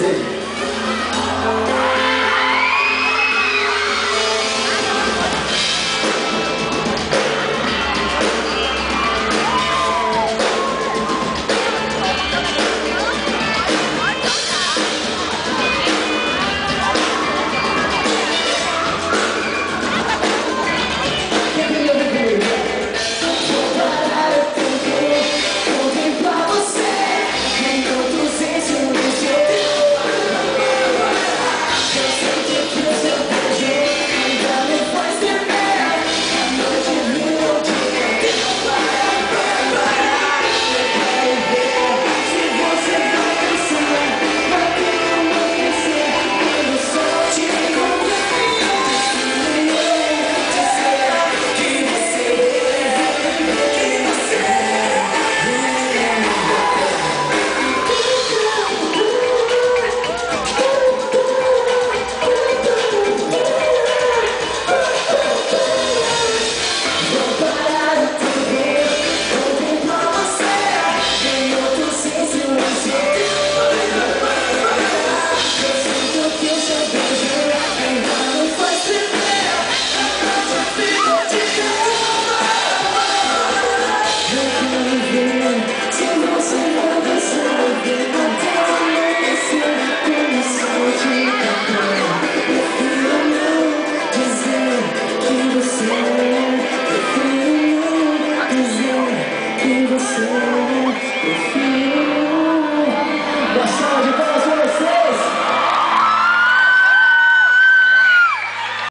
city.